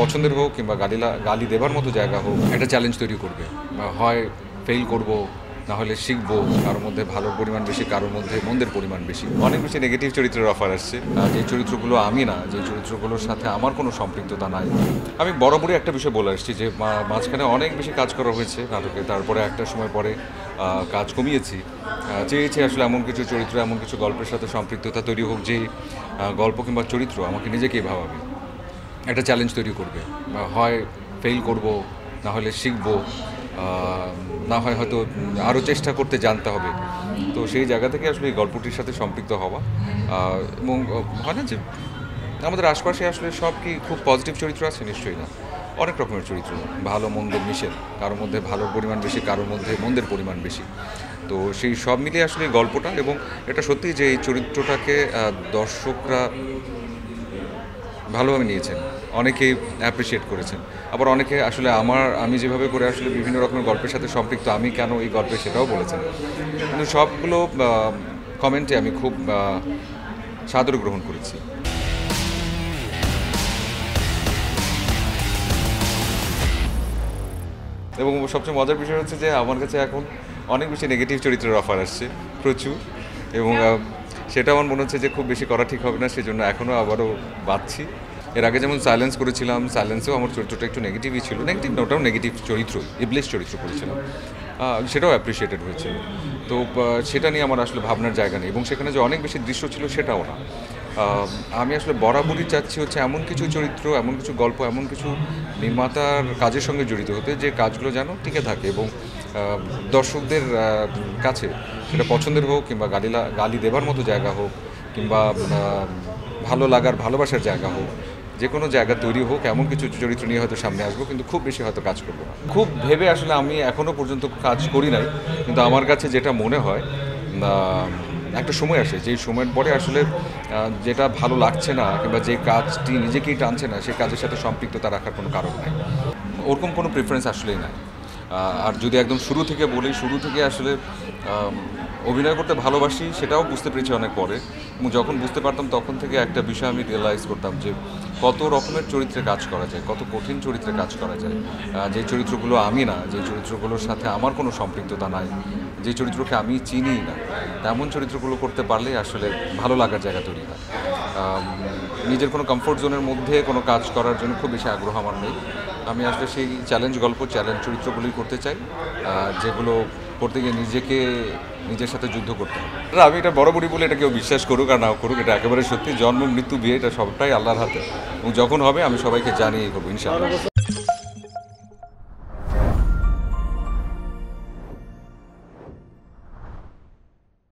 পছন্দের হোক কিংবা গালি লা- গালি দেবার মতো জায়গা হোক, একটা চ্যালেঞ্জ তৈরি করবে। হয় ফেল করব, না হলে শিখব, কারোর মধ্যে ভালোর পরিমাণ বেশি, কারোর মধ্যে মন্দের পরিমাণ বেশি। অনেক বেশি নেগেটিভ চরিত্রের অফার আসছে। যে চরিত্রগুলো আমি না, যে চরিত্রগুলোর সাথে আমার কোনো সম্পৃক্ততা নাই, আমি বরাবরই একটা বিষয় বলে আসছি যে মাঝখানে অনেক বেশি কাজ করা হয়েছে নাটকে, তারপরে একটা সময় পরে কাজ কমিয়েছি। চেয়েছি আসলে এমন কিছু চরিত্র, এমন কিছু গল্পের সাথে সম্পৃক্ততা তৈরি হোক, যে গল্প কিংবা চরিত্র আমাকে নিজেকেই ভাবাবে। একটা চ্যালেঞ্জ তৈরি করবে। হয় ফেল করব, না হলে শিখব না হয় হয়তো আরও চেষ্টা করতে জানতে হবে। তো সেই জায়গা থেকে আসলে এই গল্পটির সাথে সম্পৃক্ত হওয়া। এবং হয় না যে আমাদের আশপাশে আসলে সব কি খুব পজিটিভ চরিত্র আছে? নিশ্চয়ই না। অনেক রকমের চরিত্র, ভালো, মন্দ মিশেল কারোর মধ্যে ভালোর পরিমাণ বেশি, কারোর মধ্যে মন্দের পরিমাণ বেশি। তো সেই সব মিলিয়ে আসলে গল্পটা এবং এটা সত্যি যে এই চরিত্রটাকে দর্শকরা ভালোভাবে নিয়েছেন। অনেকেই অ্যাপ্রিসিয়েট করেছেন। আবার অনেকে আসলে আমার, আমি যেভাবে করে আসলে বিভিন্ন রকমের গল্পের সাথে সম্পৃক্ত, আমি কেন এই গল্পে সেটাও বলেছেন। কিন্তু সবগুলো কমেন্টে আমি খুব সাদরে গ্রহণ করেছি। এবং সবচেয়ে মজার বিষয় হচ্ছে যে আমার কাছে এখন অনেক বেশি নেগেটিভ চরিত্রের অফার আসছে, প্রচুর। এবং সেটা আমার মনে হচ্ছে যে খুব বেশি করা ঠিক হবে না, সেজন্য এখনও আবারও বাঁচছি এর আগে যেমন সাইলেন্স করেছিলাম সাইলেন্সেও আমার চরিত্রটা একটু নেগেটিভই ছিল। নেগেটিভ না ওটাও নেগেটিভ চরিত্র ইবলিশ চরিত্র করেছিলাম। সেটাও অ্যাপ্রিসিয়েটেড হয়েছিল তো সেটা নিয়ে আমার আসলে ভাবনার জায়গা নেই, এবং সেখানে যে অনেক বেশি দৃশ্য ছিল সেটাও না। আমি আসলে বরাবরই চাচ্ছি হচ্ছে এমন কিছু চরিত্র, এমন কিছু গল্প, এমন কিছু নির্মাতার কাজের সঙ্গে জড়িত হতে, যে কাজগুলো যেন টিকে থাকে, এবং দর্শকদের কাছে সেটা পছন্দের হোক কিংবা গালিলা, গালি দেবার মতো জায়গা হোক কিংবা ভালো লাগার, ভালোবাসার জায়গা হোক, যে কোনো জায়গা তৈরি হোক, এমন কিছু চরিত্র নিয়ে হয়তো সামনে আসব, কিন্তু খুব বেশি হয়তো কাজ করব না। খুব ভেবে আসলে আমি এখনও পর্যন্ত কাজ করি নাই, কিন্তু আমার কাছে যেটা মনে হয় একটা সময় আসে, যেই সময়ের পরে আসলে যেটা ভালো লাগছে না কিংবা যে কাজটি নিজেকেই টানছে না সেই কাজের সাথে সম্পৃক্ততা রাখার কোনো কারণ নাই। ওরকম কোনো প্রিফারেন্স আসলেই নাই। আর যদি একদম শুরু থেকে বলি শুরু থেকে আসলে অভিনয় করতে ভালোবাসি, সেটাও বুঝতে পেরেছি অনেক পরে। এবং যখন বুঝতে পারতাম, তখন থেকে একটা বিষয় আমি রিয়েলাইজ করতাম যে, কত রকমের চরিত্রে কাজ করা যায়, কত কঠিন চরিত্রে কাজ করা যায়। যে চরিত্রগুলো আমি না, যে চরিত্রগুলোর সাথে আমার কোনো সম্পৃক্ততা নাই, যে চরিত্রকে আমি চিনি না, তেমন চরিত্রগুলো করতে পারলেই আসলে ভালো লাগার জায়গা তৈরি হয়। নিজের কোনো কমফোর্ট জোনের মধ্যে কোনো কাজ করার জন্য খুব বেশি আগ্রহ আমার নেই। আমি আসলে সেই চ্যালেঞ্জ গল্প চ্যালেঞ্জ চরিত্রগুলোই করতে চাই যেগুলো করতে গিয়ে নিজেকে নিজের সাথে যুদ্ধ করতে হবে। না, আমি এটা বড়ি বলে এটা কেউ বিশ্বাস করুক আর নাও করুক এটা একেবারে সত্যি। জন্ম মৃত্যু বিয়ে এটা সবটাই আল্লাহর হাতে। এবং যখন হবে আমি সবাইকে জানিয়ে করব ইনশাআল্লাহ।